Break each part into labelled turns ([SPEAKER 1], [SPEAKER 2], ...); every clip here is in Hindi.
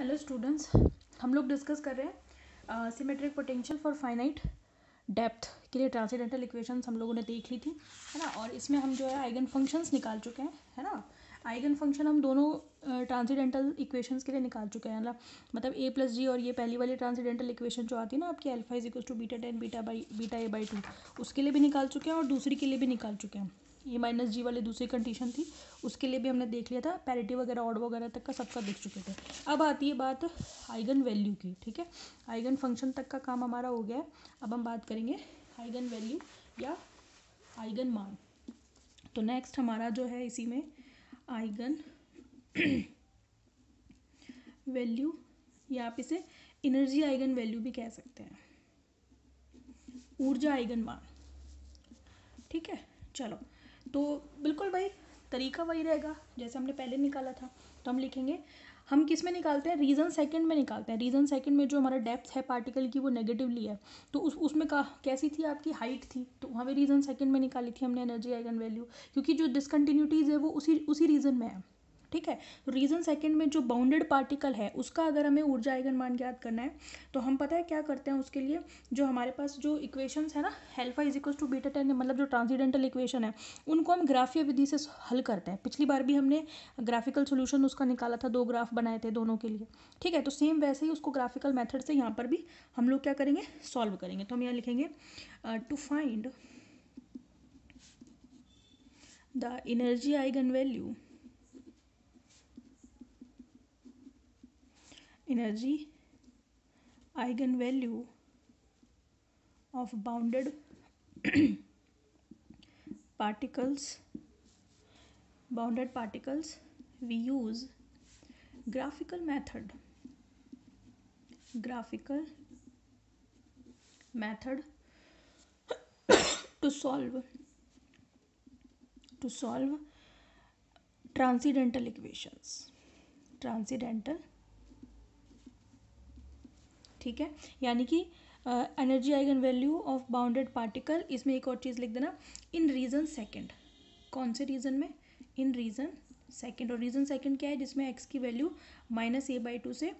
[SPEAKER 1] हेलो स्टूडेंट्स हम लोग डिस्कस कर रहे हैं symmetric potential for finite depth के लिए ट्रांसीडेंटल इक्वेशंस हम लोगों ने देख ली थी, है ना? और इसमें हम जो है आइगन फ़ंक्शंस निकाल चुके हैं, है ना? आइगन फ़ंक्शन हम दोनों ट्रांसीडेंटल इक्वेशंस के लिए निकाल चुके हैं ना? मतलब ए प्लस जी और ये पहली वाली ट्रांसीडेंटल इक्वेशन जो आती है ना आपकी alpha is equal to beta tan beta by beta a by two उसके लिए भी निकाल चुके हैं और दूसरी के लिए भी निकाल चुके हैं। ये माइनस जी वाली दूसरी कंडीशन थी, उसके लिए भी हमने देख लिया था पैरिटी वगैरह ऑड वगैरह तक का सबका देख चुके थे। अब आती है बात आइगन वैल्यू की, ठीक है? आइगन फ़ंक्शन तक का काम हमारा हो गया है। अब हम बात करेंगे आइगन वैल्यू या आइगन मान। तो नेक्स्ट हमारा जो है इसी में आइगन वैल्यू या आप इसे एनर्जी आइगन वैल्यू भी कह सकते हैं। ऊर्जा आइगन मान, ठीक है? चलो तो बिल्कुल भाई, तरीका वही रहेगा। जैसे हमने पहले निकाला था तो हम लिखेंगे, हम किसमें निकालते हैं? रीज़न सेकंड में निकालते हैं। रीज़न सेकंड में जो हमारा डेप्थ है पार्टिकल की, वो नेगेटिवली है। तो उस, उसमें का, कैसी थी आपकी हाइट थी? तो वहाँ पर रीज़न सेकंड में निकाली थी हमने एनर्जी आइगन वैल्यू क्योंकि जो डिसकन्टीन्यूटीज़ है, वो उसी उसी रीज़न में है। ठीक है? तो रीज़न सेकंड में जो बाउंडेड पार्टिकल है, उसका अगर हमें ऊर्जा आइगन मान ज्ञात करना है तो हम पता है क्या करते हैं उसके लिए? जो हमारे पास जो इक्वेशंस है ना alpha is equal to beta tan मतलब जो ट्रांसीडेंटल इक्वेशन है, उनको हम ग्राफीय विधि से हल करते हैं। पिछली बार भी हमने ग्राफिकल सोल्यूशन उसका निकाला था, दो ग्राफ बनाए थे दोनों के लिए। ठीक है? तो सेम वैसे ही उसको ग्राफिकल मैथड से यहाँ पर भी हम लोग क्या करेंगे? सॉल्व करेंगे। तो हम यहाँ लिखेंगे to find the energy eigen value energy eigenvalue of bounded particles bounded particles we use graphical method. Graphical method to solve to solve transcendental equations. Transcendental ठीक है? यानी कि energy eigen value of bounded particle इसमें एक और चीज़ लिख देना। इन रीजन सेकंड कौन से रीजन में? इन रीजन सेकंड और रीजन सेकंड क्या है? जिसमें एक्स की value minus a by two से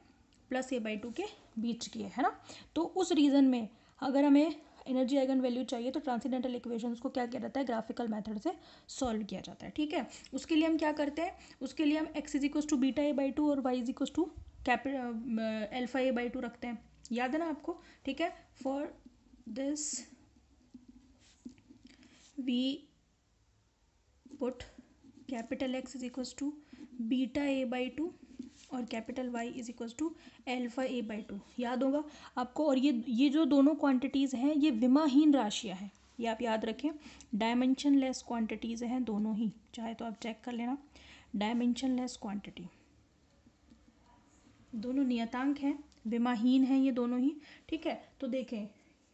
[SPEAKER 1] प्लस ए बाई टू के बीच की है है ना? तो उस रीजन में अगर हमें एनर्जी आइगन वैल्यू चाहिए तो ट्रांसीडेंटल इक्वेशन को क्या किया जाता है? ग्राफिकल मेथड से सॉल्व किया जाता है, ठीक है? उसके लिए हम क्या करते हैं? उसके लिए हम x is equals to beta a by two और y is equals to capital alpha a by two रखते हैं। याद है ना आपको? ठीक है? For this we put capital X is equals to beta a by two और capital Y is equals to alpha a by two याद होगा आपको? और ये ये जो दोनों क्वांटिटीज़ हैं, ये विमाहीन राशियाँ हैं। ये आप याद रखें डायमेंशन लेस क्वांटिटीज़ हैं दोनों ही। चाहे तो आप चेक कर लेना। डायमेंशन लेस क्वांटिटी दोनों नियतांक हैं। विमाहीन हैं ये दोनों ही, ठीक है? तो देखें,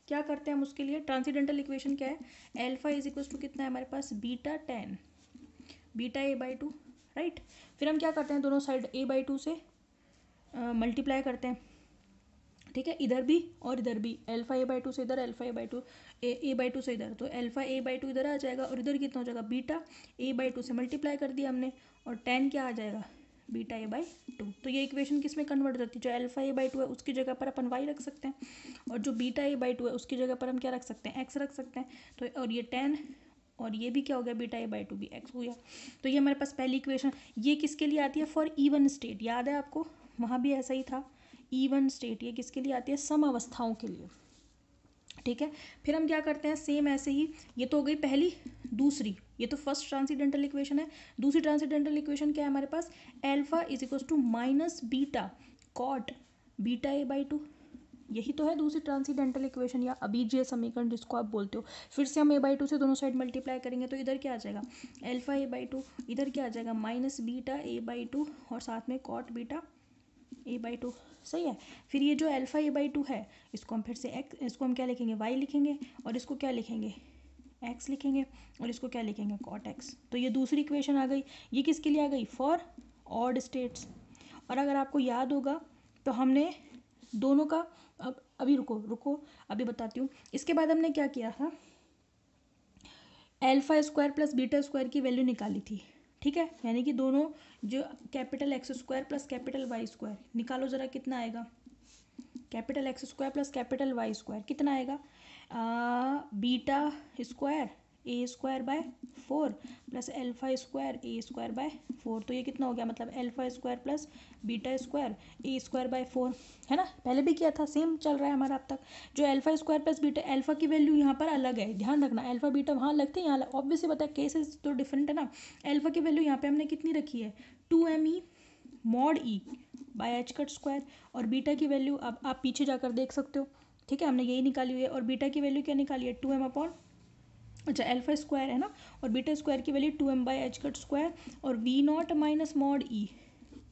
[SPEAKER 1] क्या करते हैं हम उसके लिए? ट्रांसीडेंटल इक्वेशन क्या है? एल्फा इज़ इक्वल टू कितना है हमारे पास? Beta tan beta a by two right फिर हम क्या करते हैं दोनों साइड ए बाई टू से? मल्टीप्लाई करते हैं, ठीक है? इधर भी और इधर भी। एल्फा ए बाई टू से इधर alpha a by two a by two से इधर। तो एल्फा ए बाई टू इधर आ जाएगा और इधर कितना हो जाएगा? बीटा ए बाई टू से मल्टीप्लाई कर दिया हमने और टेन क्या आ जाएगा? Beta a by two. तो ये इक्वेशन किसमें कन्वर्ट होती है? जो एल्फा ए बाई टू है, उसकी जगह पर अपन वाई रख सकते हैं। और जो बीटा ए बाई टू है, उसकी जगह पर हम क्या रख सकते हैं? एक्स रख सकते हैं। तो और ये टेन और ये भी क्या हो गया? बीटा ए बाई टू भी एक्स हो गया। तो ये हमारे पास पहली इक्वेशन ये किसके लिए आती है? फॉर ईवन स्टेट याद है आपको? वहाँ भी ऐसा ही था। ईवन स्टेट ये किसके लिए आती है? सम अवस्थाओं के लिए। ठीक है? फिर हम क्या करते हैं? सेम ऐसे ही। ये तो हो गई पहली दूसरी, ये तो फ़र्स्ट ट्रांसीडेंटल इक्वेशन है। दूसरी ट्रांसीडेंटल इक्वेशन क्या है हमारे पास? Alpha is equal to minus beta cot beta a by two यही तो है दूसरी ट्रांसीडेंटल इक्वेशन या अबीजीय समीकरण जिसको आप बोलते हो। फिर से हम ए बाई टू से दोनों साइड मल्टीप्लाई करेंगे तो इधर क्या आ जाएगा? एल्फा ए बाई टू इधर क्या आ जाएगा? Minus beta a by two और साथ में cot beta a by two सही है? फिर ये जो एल्फा ए बाई टू है, इसको हम फिर से एक्स इसको हम क्या लिखेंगे? वाई लिखेंगे और इसको क्या लिखेंगे? एक्स लिखेंगे और इसको क्या लिखेंगे? कॉट एक्स तो ये दूसरी इक्वेशन आ गई। ये किसके लिए आ गई? फॉर ऑड स्टेट्स और अगर आपको याद होगा तो हमने दोनों का, अब, अभी रुको रुको, अभी बताती हूँ। इसके बाद हमने क्या किया था? Alpha square plus beta square की वैल्यू निकाली थी। ठीक है? यानी कि दोनों जो capital X square plus capital Y square निकालो ज़रा कितना आएगा। Capital X square plus capital Y square कितना आएगा? Beta square, a square by four plus alpha square, a square by four. तो ये कितना हो गया? मतलब alpha square plus beta square, a square by four. है ना? पहले भी किया था, सेम चल रहा है हमारा अब तक। जो alpha square plus beta alpha की वैल्यू यहाँ पर अलग है। ध्यान रखना एल्फा बीटा वहाँ लगते हैं यहाँ ऑब्वियसली बताया केसेस तो डिफरेंट है ना। एल्फा की वैल्यू यहाँ पर हमने कितनी रखी है? Two m e mod e by h cut square. और बीटा की वैल्यू अब आप पीछे जाकर देख सकते हो। ठीक है, हमने यही निकाली हुई है। और बीटा की वैल्यू क्या निकाली है? टू एम अपॉन अच्छा एल्फा स्क्वायर है ना? और बीटा स्क्वायर की value two m by h cut square और v naught minus mod e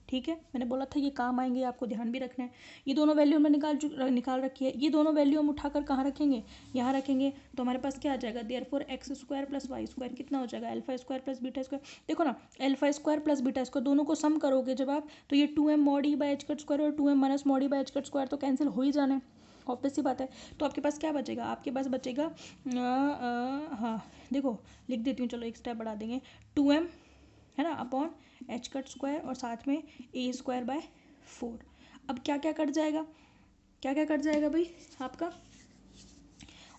[SPEAKER 1] ठीक है? मैंने बोला था ये काम आएँगे, आपको ध्यान भी रखना है। ये दोनों वैल्यू हमने निकाल निकाल रखी है। ये दोनों वैल्यू हम उठाकर कहाँ रखेंगे? यहाँ रखेंगे। तो हमारे पास क्या आ जाएगा? Therefore x square plus y square कितना हो जाएगा? Alpha square plus beta square देखो ना alpha square plus beta square दोनों को सम करोगे जब आप तो ये two m mod e by h cut square और two m minus mod e by h cut square तो कैंसिल हो ही जाना है। ऑब्वियस ही बात है। तो आपके पास क्या बचेगा? आपके पास बचेगा हाँ देखो, लिख देती हूँ, चलो एक स्टेप बढ़ा देंगे। टू एम है ना अपॉन एच कट स्क्वायर और साथ में ए स्क्वायर बाय फोर अब क्या क्या कट जाएगा? क्या क्या कट जाएगा भाई आपका?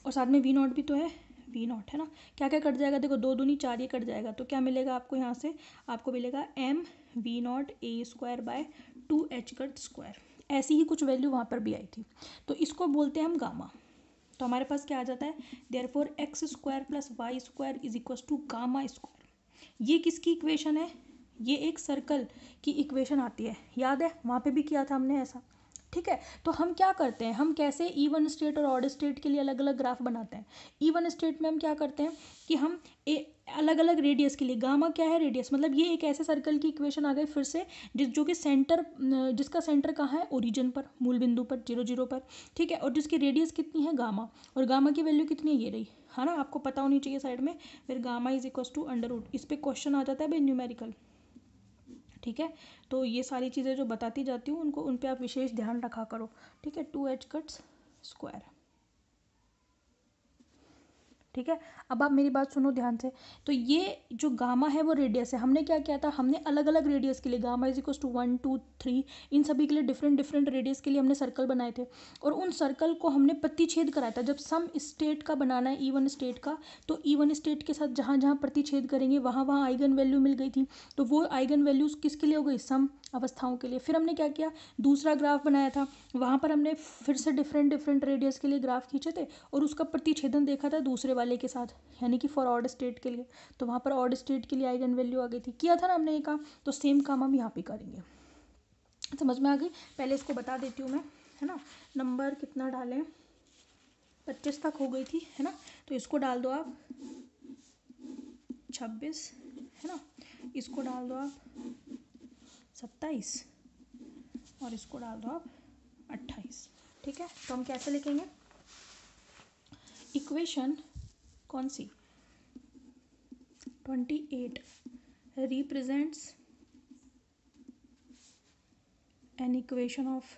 [SPEAKER 1] और साथ में वी नॉट भी तो है। वी नॉट है ना? क्या क्या कट जाएगा? देखो, दो दूनी चार, ये कट जाएगा। तो क्या मिलेगा आपको यहाँ से? आपको मिलेगा m v naught a square by two h cut square ऐसी ही कुछ वैल्यू वहाँ पर भी आई थी। तो इसको बोलते हैं हम गामा। तो हमारे पास क्या आ जाता है? Therefore x square plus y square is equal to gamma square ये किसकी इक्वेशन है? ये एक सर्कल की इक्वेशन आती है। याद है? वहाँ पे भी किया था हमने ऐसा। ठीक है? तो हम क्या करते हैं? हम कैसे ईवन स्टेट और ऑड स्टेट के लिए अलग अलग ग्राफ बनाते हैं? ईवन स्टेट में हम क्या करते हैं कि हम ए अलग अलग रेडियस के लिए गामा क्या है रेडियस मतलब ये एक ऐसे सर्कल की इक्वेशन आ गई फिर से, जिस, जो कि सेंटर जिसका सेंटर कहाँ है? ओरिजिन पर, मूल बिंदु पर ज़ीरो ज़ीरो पर, ठीक है? और जिसकी रेडियस कितनी है? गामा और गामा की वैल्यू कितनी है? ये रही। है ना? आपको पता होनी चाहिए साइड में। फिर gamma is equal to under root इस पर क्वेश्चन आ जाता है भाई न्यूमेरिकल ठीक है? तो ये सारी चीज़ें जो बताती जाती हूँ, उनको, उन पर आप विशेष ध्यान रखा करो। ठीक है? Two h cuts square. ठीक है? अब आप मेरी बात सुनो ध्यान से। तो ये जो गामा है वो रेडियस है। हमने क्या किया था? हमने अलग अलग रेडियस के लिए, gamma is equal to one two three इन सभी के लिए डिफरेंट डिफरेंट रेडियस के लिए हमने सर्कल बनाए थे। और उन सर्कल को हमने प्रतिच्छेद कराया था। जब सम स्टेट का बनाना है ईवन स्टेट का तो ईवन स्टेट के साथ जहाँ जहाँ प्रतिच्छेद करेंगे, वहाँ वहाँ आइगन वैल्यू मिल गई थी। तो वो आइगन वैल्यूज़ किसके लिए हो गई? सम अवस्थाओं के लिए। फिर हमने क्या किया? दूसरा ग्राफ बनाया था। वहाँ पर हमने फिर से डिफरेंट डिफरेंट रेडियस के लिए ग्राफ खींचे थे और उसका प्रतिच्छेदन देखा था दूसरे वाले के साथ, यानी कि फॉर ऑड स्टेट के लिए। तो वहाँ पर ऑड स्टेट के लिए आइगन वैल्यू आ गई थी। किया था ना हमने ये काम? तो सेम काम हम यहाँ पे करेंगे। समझ में आ गई? पहले इसको बता देती हूँ मैं, है ना? नंबर कितना डालें? पच्चीस तक हो गई थी, है ना? तो इसको डाल दो आप। छब्बीस, है ना? इसको डाल दो आप। सत्ताईस। और इसको डाल दो आप। अट्ठाईस। ठीक है? तो हम कैसे लिखेंगे? इक्वेशन कौन सी? Twenty eight represents an equation of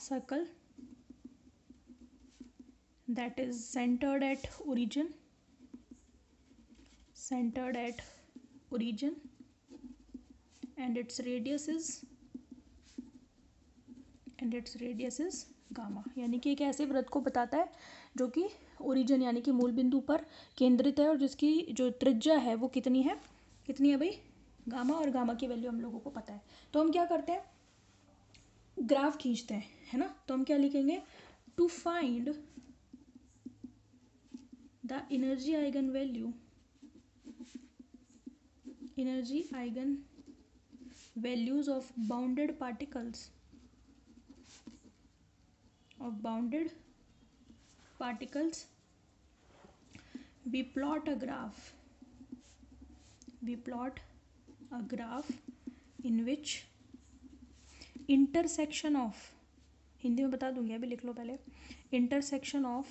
[SPEAKER 1] circle that is centered at origin centered at origin and its radius is, and its radius is gamma यानी कि एक ऐसे व्रत को बताता है जो कि ओरिजिन यानी कि मूल बिंदु पर केंद्रित है और जिसकी जो त्रिज्या है वो कितनी है? कितनी है भाई? गामा और गामा की वैल्यू हम लोगों को पता है। तो हम क्या करते हैं? ग्राफ खींचते हैं, है ना? तो हम क्या लिखेंगे? To find the energy eigen value energy eigen values of bounded particles, of bounded particles we plot a graph. We plot a graph in which intersection of, Hindi में बता दूँगी, अभी लिख लो पहले। Intersection of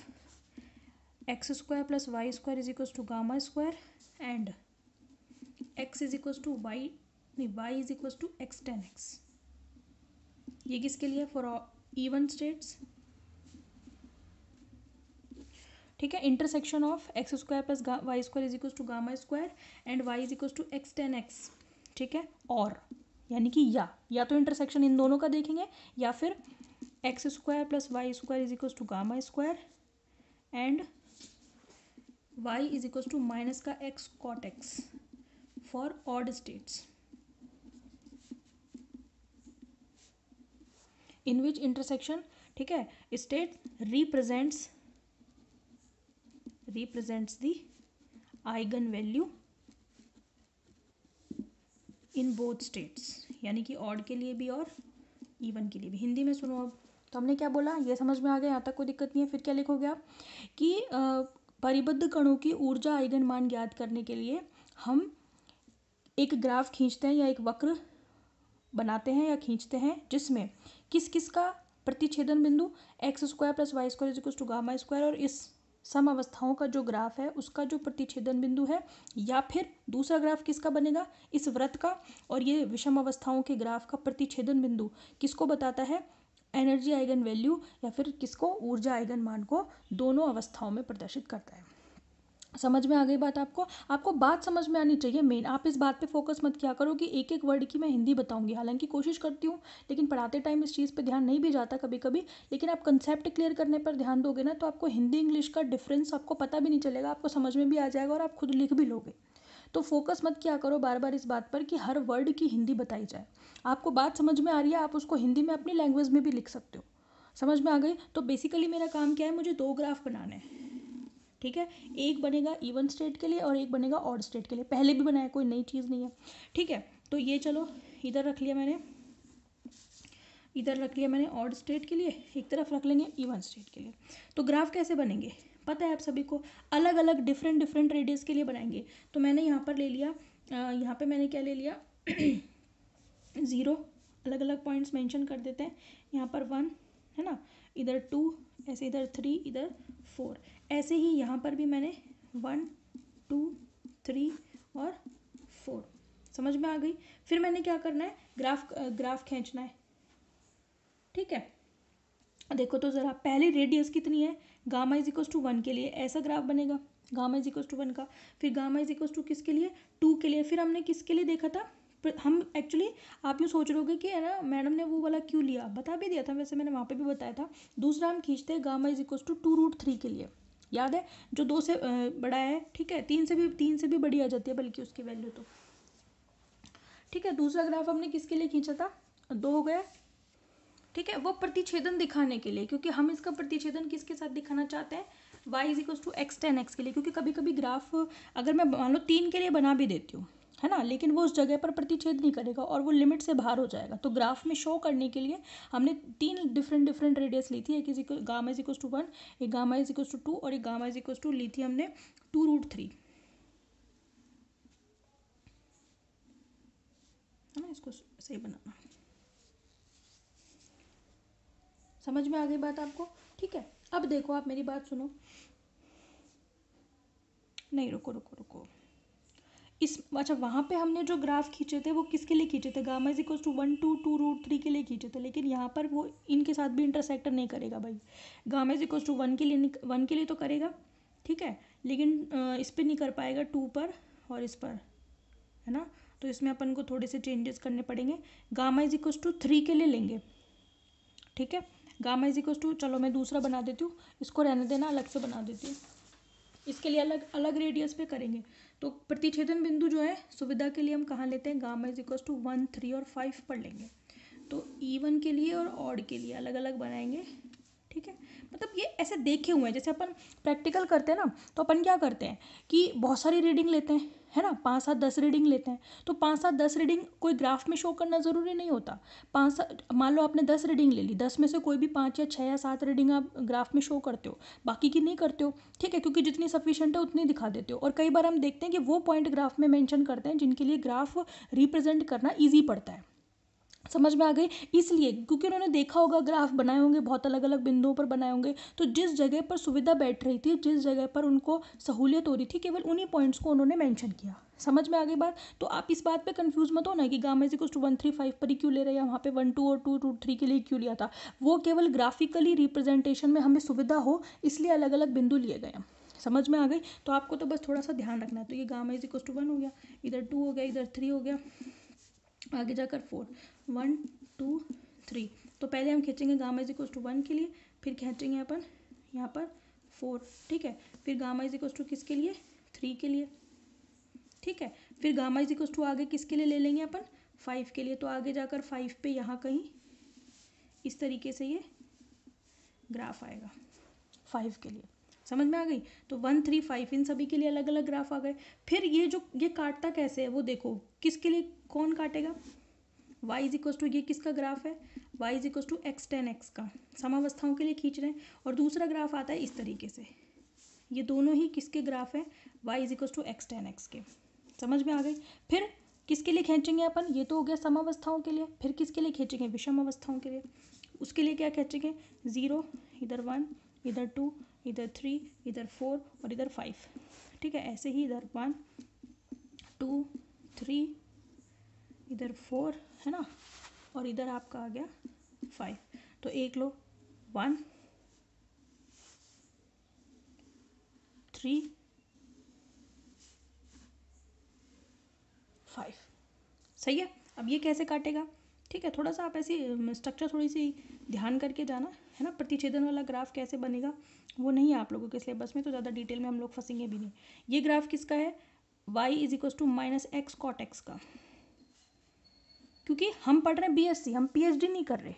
[SPEAKER 1] x square plus y square is equal to gamma square and x is equal to y नहीं y is equal to x tan x ये किसके लिए? फॉर इवन स्टेट्स ठीक है? Intersection of x square plus y square is equal to gamma square and y is equal to x tan x ठीक है? और यानी कि या या तो इंटरसेक्शन इन दोनों का देखेंगे, या फिर x square plus y square is equal to gamma square and y is equal to minus का x cot x for odd states in which intersection ठीक है? State represents the eigen value in both states यानी कि ऑड के लिए भी और इवन के लिए भी। हिंदी में सुनो अब। तो हमने क्या बोला? ये समझ में आ गया, यहाँ तक कोई दिक्कत नहीं है। फिर क्या लिखोगे आप? कि परिबद्ध कणों की ऊर्जा आइगन मान ज्ञात करने के लिए हम एक ग्राफ खींचते हैं या एक वक्र बनाते हैं या खींचते हैं, जिसमें किस किस का प्रतिच्छेदन बिंदु x square plus y square is equal to gamma square और इस सम अवस्थाओं का जो ग्राफ है, उसका जो प्रतिच्छेदन बिंदु है, या फिर दूसरा ग्राफ किसका बनेगा? इस व्रत का और ये विषम अवस्थाओं के ग्राफ का प्रतिच्छेदन बिंदु। किसको बताता है? एनर्जी आइगन वैल्यू या फिर किसको? ऊर्जा आइगन मान को दोनों अवस्थाओं में प्रदर्शित करता है। समझ में आ गई बात आपको? आपको बात समझ में आनी चाहिए मेन आप इस बात पे फोकस मत किया करो कि एक एक वर्ड की मैं हिंदी बताऊँगी। हालाँकि कोशिश करती हूँ, लेकिन पढ़ाते टाइम इस चीज़ पे ध्यान नहीं भी जाता कभी कभी लेकिन आप कंसेप्ट क्लियर करने पर ध्यान दोगे ना तो आपको हिंदी इंग्लिश का डिफरेंस आपको पता भी नहीं चलेगा। आपको समझ में भी आ जाएगा और आप खुद लिख भी लोगे। तो फोकस मत किया करो बार बार इस बात पर कि हर वर्ड की हिंदी बताई जाए। आपको बात समझ में आ रही है, आप उसको हिंदी में अपनी लैंग्वेज में भी लिख सकते हो। समझ में आ गई? तो बेसिकली मेरा काम क्या है? मुझे दो ग्राफ बनाने हैं। ठीक है? एक बनेगा इवन स्टेट के लिए और एक बनेगा ऑड स्टेट के लिए। पहले भी बनाया, कोई नई चीज़ नहीं है। ठीक है? तो ये चलो, इधर रख लिया मैंने। इधर रख लिया मैंने ऑड स्टेट के लिए। एक तरफ़ रख लेंगे इवन स्टेट के लिए। तो ग्राफ कैसे बनेंगे? पता है आप सभी को अलग अलग डिफरेंट डिफरेंट रेडियस के लिए बनाएँगे। तो मैंने यहाँ पर ले लिया यहाँ पे मैंने क्या ले लिया? ज़ीरो अलग अलग पॉइंट्स मेंशन कर देते हैं। यहाँ पर वन है ना? इधर टू ऐसे इधर थ्री इधर फोर ऐसे ही यहाँ पर भी मैंने वन टू थ्री और फोर समझ में आ गई? फिर मैंने क्या करना है? ग्राफ ग्राफ खींचना है। ठीक है? देखो तो ज़रा, पहले रेडियस कितनी है? Gamma is equal to one के लिए ऐसा ग्राफ बनेगा। Gamma is equal to one का। फिर गामा इज़ इक्वल टू किसके लिए? टू के लिए। फिर हमने किसके लिए देखा था? हम एक्चुअली आप यूँ सोच रहे कि है ना मैडम ने वो वाला क्यों लिया? बता भी दिया था वैसे मैंने, वहाँ पे भी बताया था। दूसरा हम खींचते हैं gamma is equal to two root three के लिए। याद है? जो दो से बड़ा है, ठीक है? तीन से भी, तीन से भी बड़ी आ जाती है बल्कि उसकी वैल्यू तो। ठीक है? दूसरा ग्राफ हमने किसके लिए खींचा था? दो हो गया। ठीक है? वो प्रतिच्छेदन दिखाने के लिए, क्योंकि हम इसका प्रतिच्छेदन किसके साथ दिखाना चाहते हैं? Y is equal to x tan x के लिए, क्योंकि कभी कभी ग्राफ अगर मैं, मान लो तीन के लिए बना भी देती हूँ है ना? लेकिन वो उस जगह पर प्रतिच्छेद नहीं करेगा और वो लिमिट से बाहर हो जाएगा। तो ग्राफ में शो करने के लिए हमने तीन डिफरेंट डिफरेंट रेडियस ली थी। एक is gamma is equal to one एक gamma is equal to two और एक गामा इज़ इक्वल टू ली थी हमने टू रूट थ्री है ना? इसको सही बनाना। समझ में आ गई बात आपको? ठीक है। अब देखो, आप मेरी बात सुनो। नहीं, रुको रुको रुको। इस अच्छा वहाँ पे हमने जो ग्राफ खींचे थे, वो किसके लिए खींचे थे? Gamma is equal to one, two two root three के लिए खींचे थे, लेकिन यहाँ पर वो इनके साथ भी इंटरसेक्टर नहीं करेगा भाई। Gamma is equal to one के लिए वन के लिए तो करेगा, ठीक है? लेकिन इस पर नहीं कर पाएगा टू पर और इस पर, है ना? तो इसमें अपन को थोड़े से चेंजेस करने पड़ेंगे। Gamma is equal to three के लिए लेंगे, ठीक है? गामा इज़ इक्वल टू, चलो मैं दूसरा बना देती हूँ, इसको रहने देना, अलग से बना देती हूँ। इसके लिए अलग अलग रेडियस पे करेंगे। तो प्रतिच्छेदन बिंदु जो है, सुविधा के लिए हम कहाँ लेते हैं? Gamma is equal to one three और फाइव पढ़ लेंगे। तो ई वन के लिए और ऑड के लिए अलग अलग बनाएँगे। ठीक है? मतलब ये ऐसे देखे हुए हैं, जैसे अपन प्रैक्टिकल करते हैं ना तो अपन क्या करते हैं कि बहुत सारी रीडिंग लेते हैं, है ना? पाँच सात दस रीडिंग लेते हैं। तो पाँच सात दस रीडिंग कोई ग्राफ में शो करना ज़रूरी नहीं होता। पाँच सात, मान लो आपने दस रीडिंग ले ली, दस में से कोई भी पाँच या छः या सात रीडिंग आप ग्राफ में शो करते हो, बाकी की नहीं करते हो, ठीक है? क्योंकि जितनी सफिशेंट है उतनी दिखा देते हो। और कई बार हम देखते हैं कि वो पॉइंट ग्राफ में मैंशन करते हैं जिनके लिए ग्राफ रिप्रेजेंट करना ईजी पड़ता है। समझ में आ गई। इसलिए, क्योंकि उन्होंने देखा होगा, ग्राफ बनाए होंगे, बहुत अलग अलग बिंदुओं पर बनाए होंगे तो जिस जगह पर सुविधा बैठ रही थी, जिस जगह पर उनको सहूलियत हो रही थी, केवल उन्हीं पॉइंट्स को उन्होंने मेंशन किया। समझ में आ गई बात? तो आप इस बात पे कंफ्यूज मत हो ना कि gamma is two one three five पर ही क्यों ले रहे हैं? वहाँ पे वन टू और टू टू थ्री के लिए क्यों लिया था? वो केवल ग्राफिकली रिप्रेजेंटेशन में हमें सुविधा हो, इसलिए अलग अलग बिंदु लिए गए हैं। समझ में आ गई? तो आपको तो बस थोड़ा सा ध्यान रखना है। तो ये गामा इज़ टू वन हो गया, इधर टू हो गया, इधर थ्री हो गया। आगे जाकर फोर। One, two, three. तो पहले हम खींचेंगे gamma is equal to one के लिए, फिर खींचेंगे अपन यहाँ पर फोर, ठीक है? फिर गामा इज़ इक्वल टू किसके लिए? थ्री के लिए। ठीक है? फिर गामा इज़ इक्वल टू आगे किसके लिए ले लेंगे अपन? फाइव के लिए। तो आगे जाकर फाइव पे यहाँ कहीं इस तरीके से ये ग्राफ आएगा, फाइव के लिए। समझ में आ गई? तो वन थ्री फाइव इन सभी के लिए अलग अलग ग्राफ आ गए। फिर ये जो, ये काटता कैसे है, वो देखो। किसके लिए कौन काटेगा? वाई इज़ इक्वल टू ये किसका ग्राफ है? Y is equal to x tan x का। समावस्थाओं के लिए खींच रहे हैं। और दूसरा ग्राफ आता है इस तरीके से। ये दोनों ही किसके ग्राफ है? Y is equal to x tan x के। समझ में आ गई? फिर किसके लिए खींचेंगे अपन? ये तो हो गया समावस्थाओं के लिए। फिर किसके लिए खींचेंगे? विषम अवस्थाओं के लिए। उसके लिए क्या खींचेंगे? ज़ीरो इधर वन इधर टू इधर थ्री इधर फोर और इधर फाइव ठीक है, ऐसे ही इधर वन टू थ्री इधर फोर है ना? और इधर आपका आ गया फाइव तो एक लो वन थ्री फाइव सही है? अब ये कैसे काटेगा? ठीक है, थोड़ा सा आप ऐसी स्ट्रक्चर थोड़ी सी ध्यान करके जाना, है ना? प्रतिच्छेदन वाला ग्राफ कैसे बनेगा? वो नहीं है आप लोगों के सिलेबस में तो ज़्यादा डिटेल में हम लोग फंसेंगे भी नहीं। ये ग्राफ किसका है? Y is equal to minus x cot x का। क्योंकि हम पढ़ रहे हैं बीएससी हम पीएचडी नहीं कर रहे,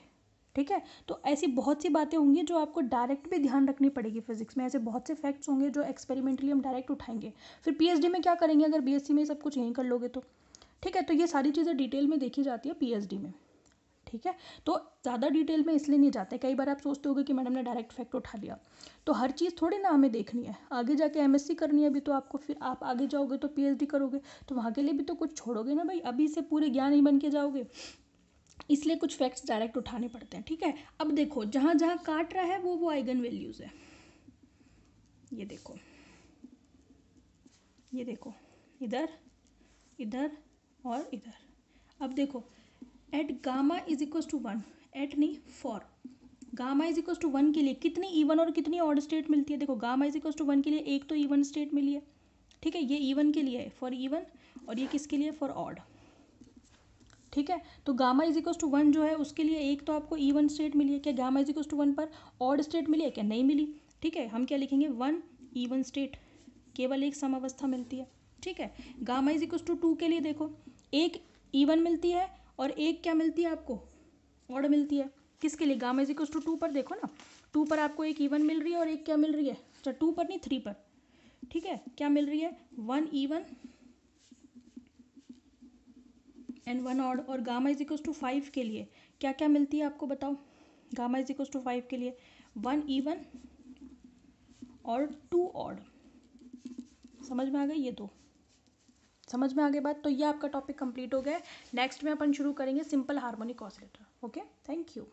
[SPEAKER 1] ठीक है? तो ऐसी बहुत सी बातें होंगी जो आपको डायरेक्ट भी ध्यान रखनी पड़ेगी फिजिक्स में। ऐसे बहुत से फैक्ट्स होंगे जो एक्सपेरिमेंटली हम डायरेक्ट उठाएँगे। फिर पीएचडी में क्या करेंगे? अगर बीएससी में सब कुछ यहीं कर लोगे तो ठीक है? तो ये सारी चीज़ें डिटेल में देखी जाती है पीएचडी में। ठीक है? तो ज़्यादा डिटेल में इसलिए नहीं जाते। कई बार आप सोचते होगे कि मैडम ने डायरेक्ट फैक्ट उठा लिया। तो हर चीज़ थोड़ी ना हमें देखनी है। आगे जाके एमएससी करनी है अभी तो आपको, फिर आप आगे जाओगे तो पीएचडी करोगे। तो वहाँ के लिए भी तो कुछ छोड़ोगे ना भाई? अभी से पूरे ज्ञान ही बन के जाओगे। इसलिए कुछ फैक्ट्स डायरेक्ट उठाने पड़ते हैं, ठीक है? अब देखो, जहाँ जहाँ काट रहा है, वो वो आइगन वैल्यूज़ है। ये देखो। ये देखो। इधर इधर और इधर। अब देखो at gamma is equal to one, at नहीं, for. Gamma is equal to one के लिए कितनी इवन और कितनी ऑड स्टेट मिलती है? देखो, gamma is equal to one के लिए एक तो इवन स्टेट मिली है। ठीक है, ये इवन के लिए है फॉर इवन और ये किसके लिए? फॉर ऑड ठीक है तो gamma is equal to one जो है, उसके लिए एक तो आपको इवन स्टेट मिली है। क्या gamma is equal to one पर ऑड स्टेट मिली है? क्या नहीं मिली? ठीक है, हम क्या लिखेंगे? वन इवन स्टेट केवल एक समावस्था मिलती है। ठीक है, gamma is equal to two के लिए देखो, एक इवन मिलती है और एक क्या मिलती है आपको? ऑड मिलती है। किसके लिए? Gamma is equal to two पर देखो ना। टू पर आपको एक इवन मिल रही है और एक क्या मिल रही है? अच्छा टू पर नहीं थ्री पर। ठीक है? क्या मिल रही है? One even and one odd और gamma is equal to five के लिए। क्या क्या मिलती है आपको बताओ? Gamma is equal to five के लिए। वन इवन और टू ऑड समझ में आ गई ये दो? समझ में आगे बात? तो ये आपका टॉपिक कंप्लीट हो गया नेक्स्ट में अपन शुरू करेंगे simple harmonic oscillator okay thank you